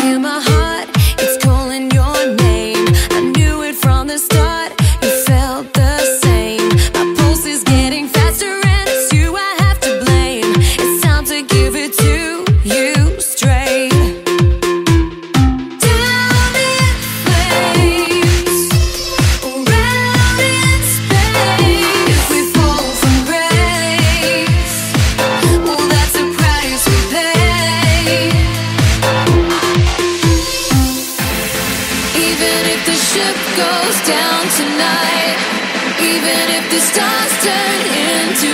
hear my if the ship goes down tonight, even if the stars turn into